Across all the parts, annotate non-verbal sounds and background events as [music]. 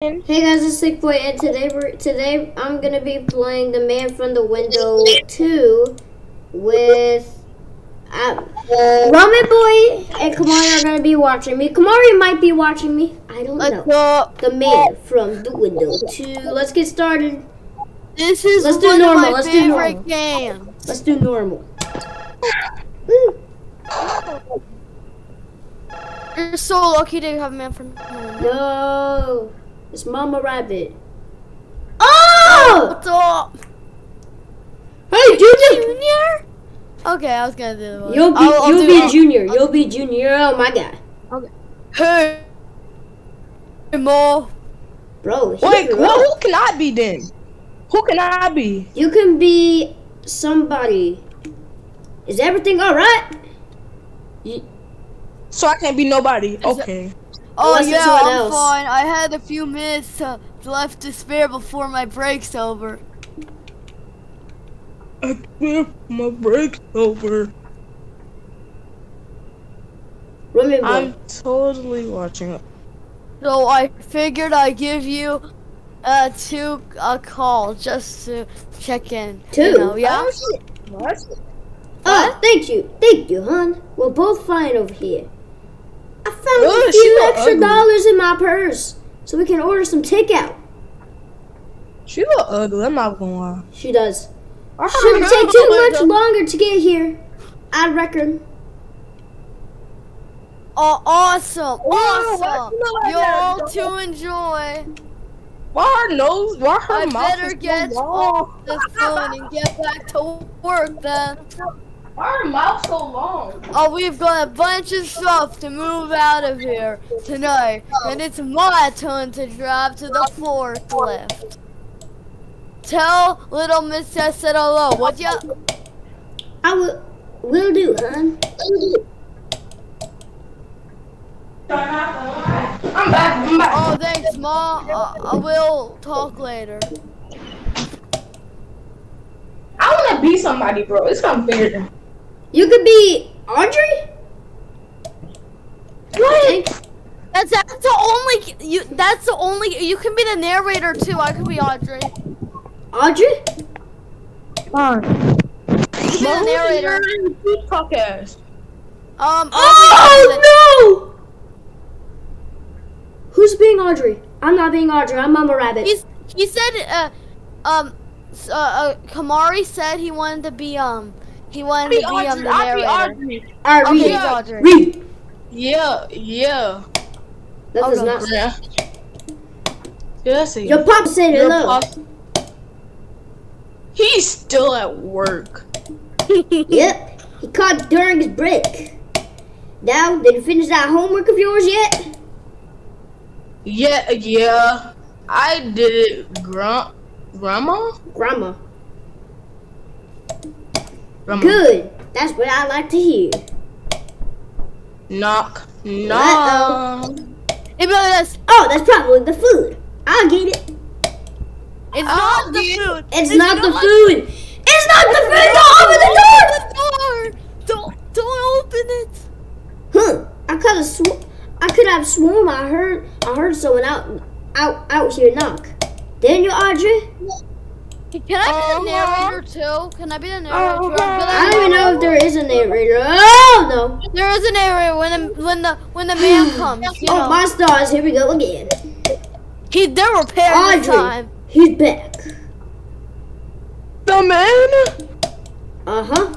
Hey guys, it's Sickboi, and today we're today I'm gonna be playing the Man from the Window 2 with uh, Ramen Boy and Kamari are gonna be watching me. Kamari might be watching me. I don't Let's know. go. The Man from the Window 2. Let's get started. This is Let's do normal, let's do normal. games. Let's do normal. You're so lucky to have man from. No, it's Mama Rabbit. Oh! What's up, Hey, Junior! Junior? Okay, I was gonna do the voice. You'll be I'll- I'll you'll be it. Junior. You'll be Junior. Oh my God, Okay. Hey, Hey, Mo. bro. Wait, grew well, who can I be then? Who can I be? You can be somebody. Is everything all right? So I can't be nobody. it- Okay. Oh Unless yeah, someone I'm else. fine. I had a few minutes uh, left to spare before my break's over. I think my break's over. Remember, I'm totally watching it. So I figured I'd give you uh two a call just to check in. Two? You know, yeah. What? oh, thank you, thank you, hon. We're both fine over here. I found Oh, a few extra ugly. dollars in my purse, so we can order some takeout. She look ugly. I'm not gonna lie. She does. Shouldn't take too much longer to get here. I reckon. Oh, awesome! Wow, Awesome! you look like You're that, all to enjoy. Why her nose? Why her I mouth better get off long? the phone and get back to work then. [laughs] Why her mouth so long? Oh, we've got a bunch of stuff to move out of here tonight, and it's my turn to drive to the forklift. Tell little Miss I said hello, would ya? I will. Will do, hon. I'm back. I'm back. Oh, thanks, Ma. Uh, I will talk later. I wanna be somebody, bro. It's gonna figure it out. You could be Audrey. What? That's that's the only you. That's the only you can be the narrator too. I could be Audrey. Audrey? Fine. You can be the narrator. Podcast. Um. I'll Oh no! Who's being Audrey? I'm not being Audrey. I'm Mama Rabbit. He's he said uh um uh, uh Kamari said he wanted to be um he wanted to be um the I'll be narrator. Audrey. All right, Okay, read he's. Audrey. Read. Yeah, yeah. That does not. Yeah. Yeah. Your pop said Your hello. pop- He's still at work. [laughs] Yep. He caught during his break. Now, did you finish that homework of yours yet? Yeah, yeah. I did it, Gra- Grandma? Grandma. Grandma. Good. That's what I like to hear. Knock, knock. Uh-oh. It'd be. Oh, that's probably the food. I'll get it. It's I'll not the get- food. It's, not, the food. It's not the food. Don't open the door. the door. Don't don't open it. Huh? I could have sw- I could have sworn I heard I heard someone out out out here knock. Daniel Audrey? Can I be the Uh-huh. narrator too? Can I be the narrator? too? Uh-huh. I don't even know if there is a narrator. Oh no! There is a narrator when the when the when the man [sighs] comes. You Oh know, my stars! Here we go again. he they're repaired this Audrey, time. he's back. The man? Uh huh.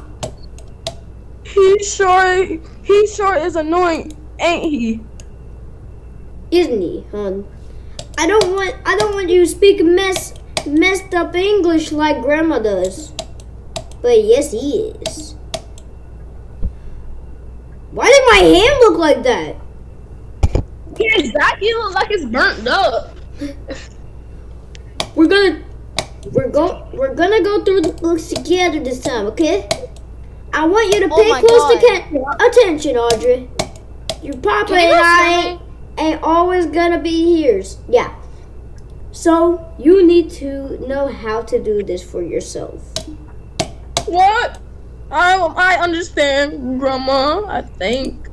He sure, he sure is annoying, ain't he? Isn't he, hon? I don't want I don't want you to speak mess messed up English like Grandma does. But yes, he is. Why did my hand look like that? Yeah, exactly. He looks like it's burnt up. [laughs] We're gonna we're go we're gonna go through the books together this time, okay? I want you to Oh pay my close God. attention, Audrey. Your papa and I ain't, ain't always gonna be here. Yeah. So you need to know how to do this for yourself. What? I I understand, Grandma. I think.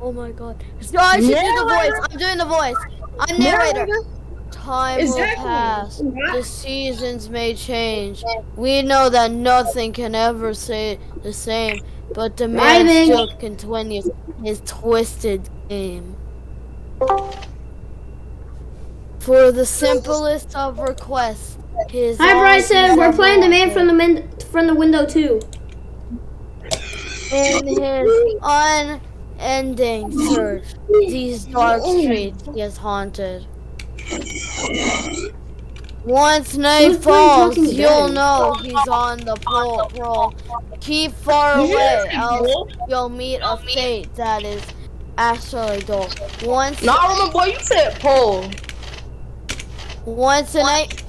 Oh my god. So I should do the voice. I'm doing the voice. I'm narrator. Time Exactly. will pass. The seasons may change. We know that nothing can ever stay the same, but the man Rhyming. still continues his twisted game. For the simplest of requests, his Hi, Bryson. We're playing the man from the min- from the window too. In his unending search, these dark streets he has haunted. Once night falls, you'll know he's on the pole roll. Keep far away, else you'll meet a fate that is actually dull. Once, Nah, Roman boy, you said pole. once a night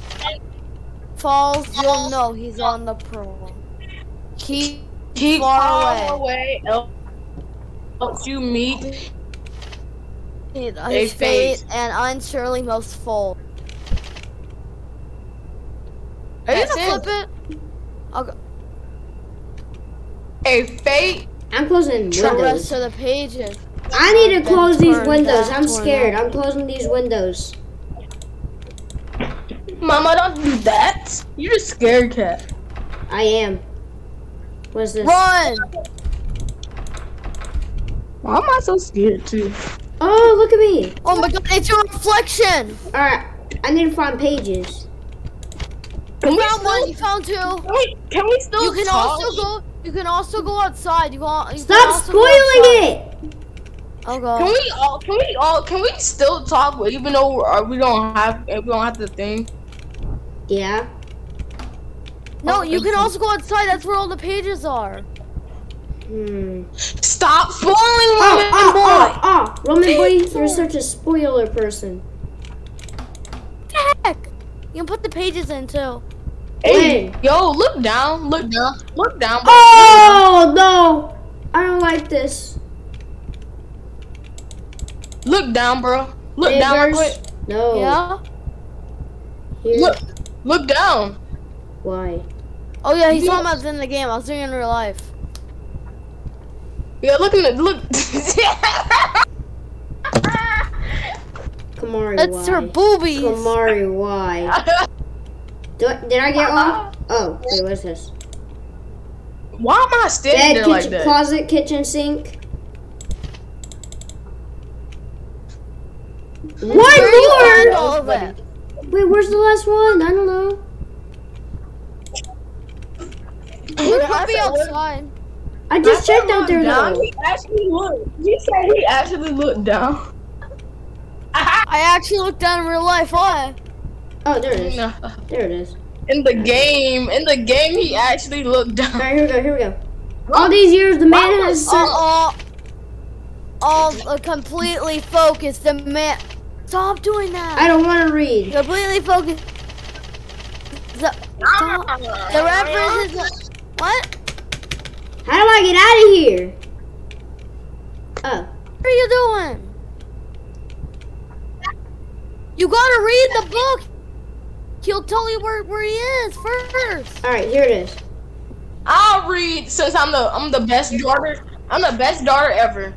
falls, you'll know he's on the prowl. Keep Keep Far far away. else- Else you meet. his A fate fate. and unsurely most full. Are you gonna it. flip it? I'll go. A fate. I'm closing The rest of the pages. I need to close these windows. I'm scared. I'm closing these windows. Mama, don't do that. You're a scared cat. I am. What's this? Run! Why am I so scared too? Oh, look at me. Oh my god, it's your reflection! All right, I need to find pages. Can You we found one, you found two. Can we, can we still You can talk? also go. You can also go outside. You can. You can Stop also spoiling go outside. it. Oh Can we all? Can we all? Can we still talk? Even though we're, uh, we don't have, uh, we don't have the thing. Yeah. No, Oh, you can you. also go outside. That's where all the pages are. Hmm. Stop spoiling Oh, ah, Roman oh, ah, boy. Ah, oh, oh. Roman boy, you're such a spoiler person. The Heck! You can put the pages in too. Hey, When? yo, look down, look down, look down. Oh no! I don't like this. Look down, bro. Look down, real quick. No. Yeah. Here. Look, look down. Why? Oh yeah, he's talking about in the game. I was doing it in real life. Yeah, look in the look. [laughs] Kamari, That's why? her boobies. Kamari, why? Do I, did I get uh-huh. one? Oh, wait, what's this? Why am I standing Bed, there like that? closet, kitchen sink. One Where you find more! all of? Wait, where's the last one? I don't know. You could be outside. I just I checked out there look down. though. He actually looked. He said he actually looked down. [laughs] I actually looked down in real life. Why? Oh, there it is. No. There it is. In the game, in the game, he actually looked down. Alright, here we go, here we go. All these years, the man has All, all, all uh, completely focused. The man. Stop doing that. I don't want to read. completely focused. The, stop. the ah. reference is what? How do I get out of here? Oh, What are you doing? You gotta read the book. He'll tell you where, where he is first. alright, here it is. I'll read since I'm the I'm the best daughter. I'm the best daughter ever.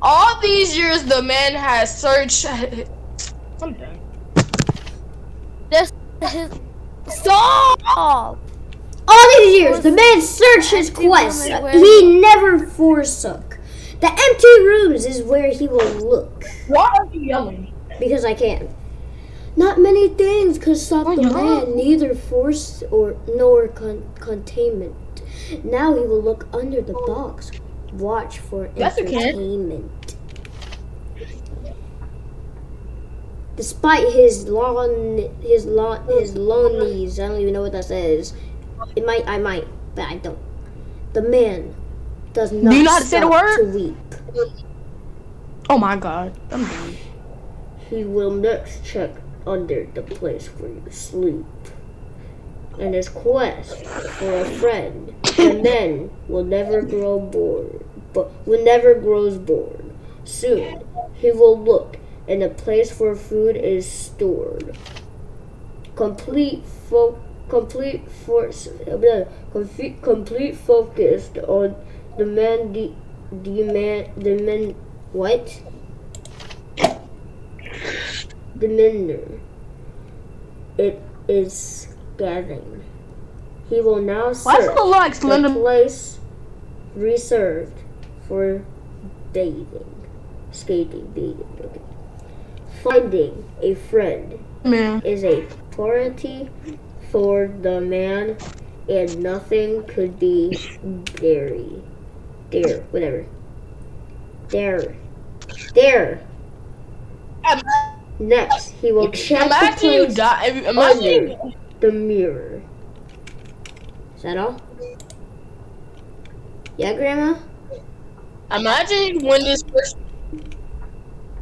All these years, the man has searched. I'm done. This is stop. All these years, the man searched his quest. He never forsook. The empty rooms is where he will look. Why are you yelling? Because I can. Not many things could stop Oh, the yeah. man, neither force or nor con- containment. Now he will look under the box, watch for Yes, entertainment. Despite his long, his long, his lonelies, I don't even know what that says. It might, I might, but I don't. The man does not how to say the word? to weep. Oh my god, I'm done. He will next check under the place where you sleep. And his quest for a friend, the men will never grow bored, but will never grows bored. Soon he will look, and the place where food is stored. Complete fo- complete force, uh, complete, complete focused on the man, the, the man, the men, What? Diminder. It is Gavin. He will now Why is search it like the Slender? place reserved for dating. Skating, dating, okay. Finding a friend Man. is a priority for the man, and nothing could be dairy. Dare, whatever. Dare. Dare. Next, he will check the Imagine you die. Imagine under the mirror. Is that all? Yeah, Grandma? imagine win this first.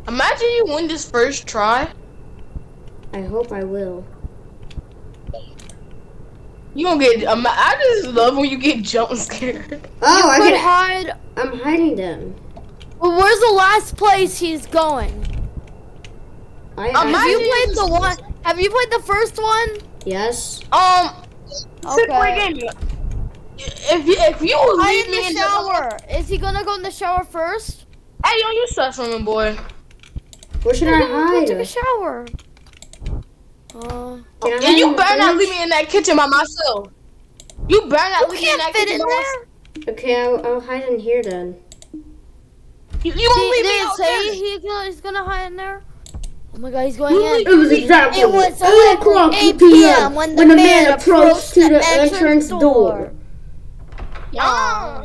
Imagine you win this first try. I hope I will. You gonna get. Um, I just love when you get jump scared. Oh, I Could can. hide. I'm hiding them. Well, where's the last place he's going? I, Um, I Have you played the one? Have you played the first one? yes. Um, Okay. okay. game. If you if you Hide leave in the in shower. Is he gonna go in the shower first? hey yo, you suck swimming boy. Where should Go I take a shower. Uh, Can I And you in the better not leave me in that kitchen by myself. You better not you leave me in that can't fit kitchen in by there. myself. Okay, I'll, I'll hide in here then. You, you won't He leave me didn't out say there. he gonna, he's gonna hide in there. Oh my god, he's going You in. It was exactly It was 8 o'clock 8 p.m. when when the the man man approached to approached the the entrance entrance door. door. Yeah.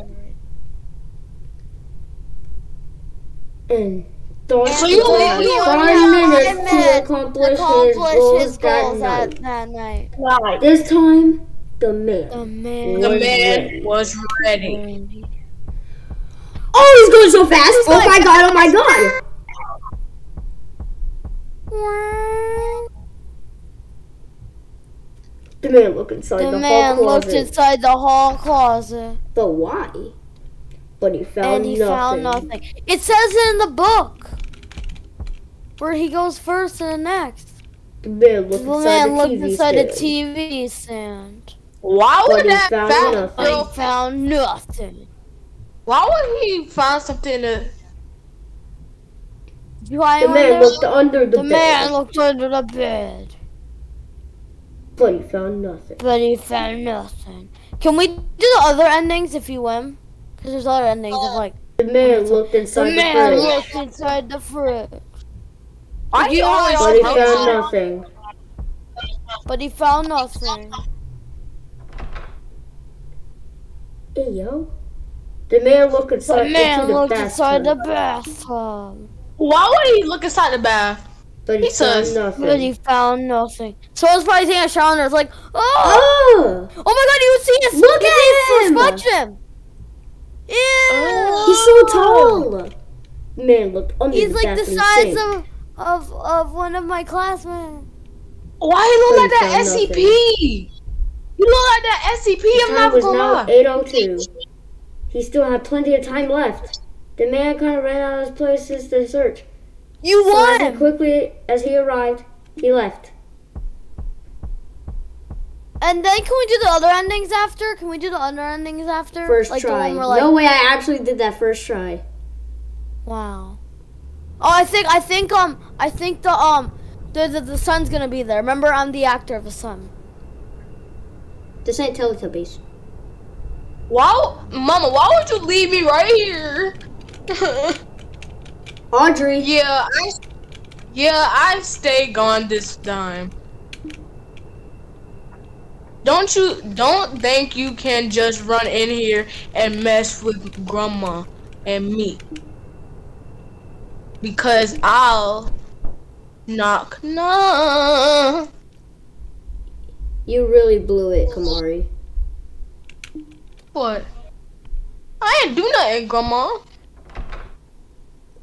And thought So you would only- have five minutes to minutes accomplish, his accomplish goals, his that night. that, that night. Right. This time, the man. The man. The was man ready. was ready. Oh, he's going so fast! Oh my god! Oh my god! The man looked inside The the, man hall looked inside the hall closet But why? But he found and he nothing. found nothing. It says it in the book where he goes first and next. The man looked The inside man the looked TV inside stand. the TV stand. Why But would he that found found, nothing. But he found nothing. Why would he find something in the You The man there? looked under the, The bed, man looked under the bed, but he found nothing. but he found nothing. Can we do the other endings if you win? Because there's other endings of uh, like The man looked the inside the, man fridge, looked inside the fridge, Why Did he you always but he found nothing. but he found nothing. Hey yo. The man looked inside The man into the looked inside the bathtub, bathtub, Why would he look inside the bath? but he he says- found nothing. but he found nothing. So I was probably taking a shower and it's like, oh, oh, oh my god, you see his Look you at see his him! reflection. Oh. Ew. he's so tall. The man looked under He's the like the size sink. of, of of one of my classmates. Why he look But like that found SCP? You look like that SCP. The I'm not gonna now lie. 8.02. He still had plenty of time left. The man kind of ran out of his places to search. You So as he quickly as he arrived, he left. And then can we do the other endings after? Can we do the other endings after? First like The try. one where, like, no way I actually did that first try. Wow. Oh, I think I think um I think the um the the, the sun's gonna be there. Remember, I'm the actor of the sun. This ain't Teletubbies. Why, Mama? Why would you leave me right here? [laughs] Audrey. yeah, I. Yeah, I stay gone this time. Don't you? Don't think you can just run in here and mess with Grandma and me? Because I'll knock knock. You really blew it, Kamari. What? I ain't do nothing, Grandma.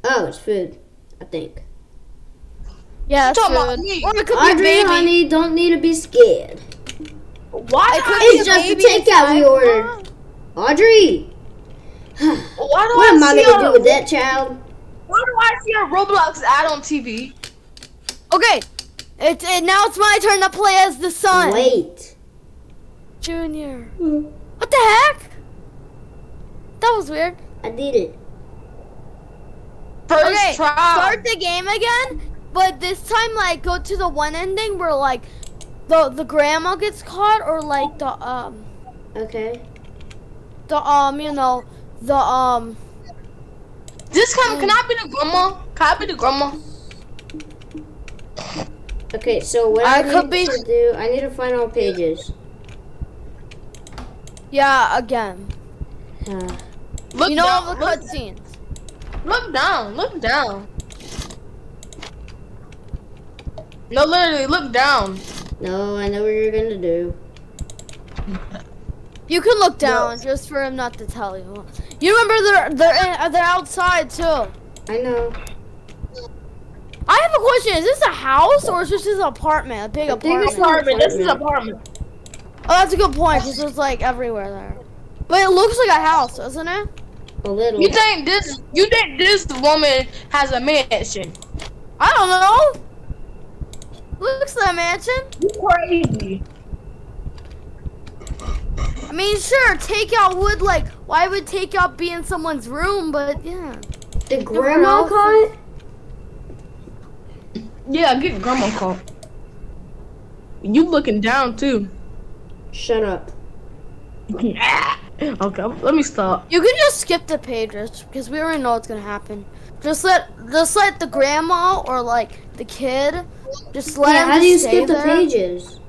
Oh, it's food. I think. Yeah, that's Talking about me. Or it could be Audrey, honey, don't need to be scared. Why? It could do be It's just a baby takeout we ordered. Audrey! [sighs] why do What I am I gonna do with that child? Why do I see a Roblox ad on TV? Okay, it's it, now it's my turn to play as the son. Wait. Junior. Hmm, What the heck? That was weird. I did it. first Okay, try. start the game again, but this time like go to the one ending where like the the grandma gets caught or like the um Okay. the um you know the um This time, can I be the grandma? Can I be the grandma? Okay, so what I I, could need be- to do, I need to find all pages. yeah again. Uh, Look you know down. all the look, cutscenes. look down. Look down. No, literally, look down. no, I know what you're gonna do. You can look down just for him not to tell you. You remember they're they're in, uh, they're outside too. I know. I have a question. Is this a house or is this just an apartment? A big I think it's apartment? Apartment. This is an apartment. Oh, that's a good point because there's like everywhere there. But it looks like a house, doesn't it? A little. You think this? You think this woman has a mansion? I don't know. Looks like a mansion. You crazy? I mean, sure, takeout wood like. Why would take takeout be in someone's room? But yeah. Did grandma know. call it? Yeah, get grandma call. You looking down too? Shut up. okay, let me stop. You can just skip the pages because we already know what's gonna happen. Just let, just let the grandma or like the kid, just let yeah, him how do you just stay skip the pages?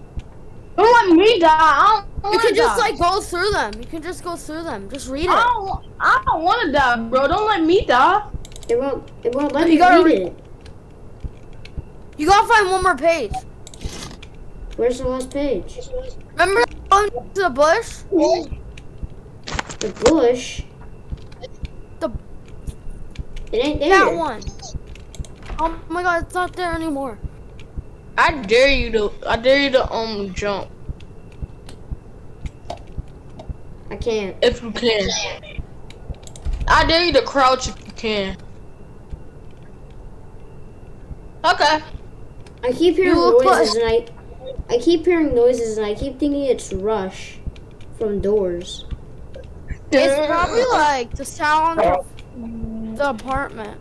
Don't let me die. I don't You wanna can just die. like go through them. You can just go through them. Just read it. I it. don't. I don't want to die, bro. Don't let me die. It won't. It won't let You me gotta read it. You gotta find one more page. Where's the last page? Remember going to the bush? The bush. The- It ain't there. That one. Oh my god, it's not there anymore. I dare you to. I dare you to um jump I can't. if you can. I dare you to crouch if you can. Okay. I keep hearing You look noises and I, I keep hearing noises and I keep thinking it's Rush from Doors. It's probably like the sound of the apartment.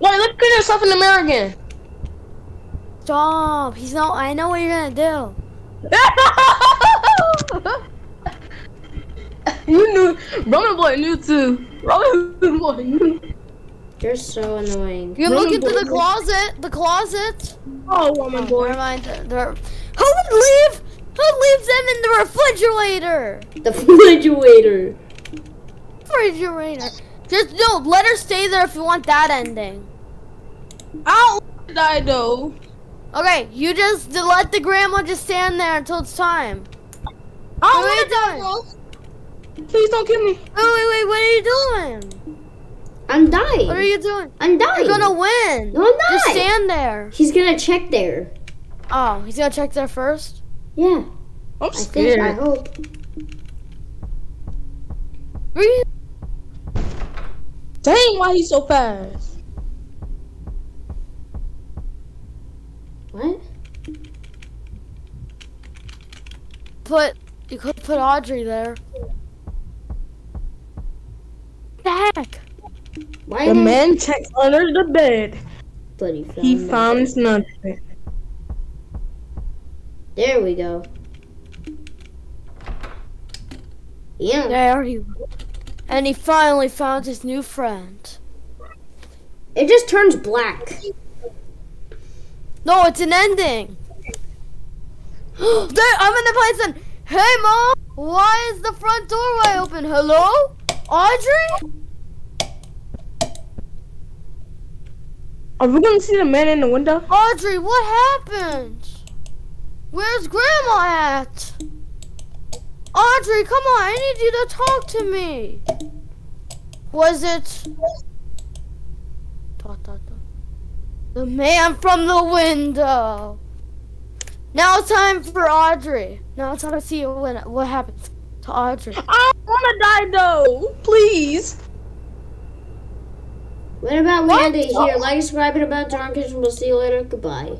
Wait, look at yourself in the mirror again. Stop. He's not. I know what you're gonna do. [laughs] you knew. Roman boy knew too. Roman boy knew. You're so annoying. You can look Roman into the closet. The closet. Oh, Roman Oh, boy. never mind. They're, they're- who would leave? Who leaves them in the refrigerator? The refrigerator. Refrigerator. Just no. Let her stay there if you want that ending. I don't want to die though. Okay, you just let the grandma just stand there until it's time. I don't Wait, want to die, bro. Please don't kill me. Wait, wait, wait. What are you doing? I'm dying. What are you doing? I'm dying. You're gonna win. No, I'm not. Just stand there. He's gonna check there. Oh, he's gonna check there first. Yeah, I'm I think. I scared. hope. Breathe. Dang, why he's so fast? What? Put you could put Audrey there. The heck? Why The did I- man checked under the bed. But he found. He nothing. nothing. There we go. Yeah. There he. And he finally found his new friend. It just turns black. No, it's an ending. [gasps] there, I'm in the place and hey mom, why is the front doorway open? Hello? Audrey? Oh, Are we gonna see the man in the window? Audrey, what happened? Where's grandma at? Audrey, come on, I need you to talk to me. Was it the man from the window? Now it's time for Audrey. Now it's time to see what, what happens to Audrey. I don't wanna die though. Please. What about end here? Like, subscribe, and about Drunk, and we'll see you later. Goodbye.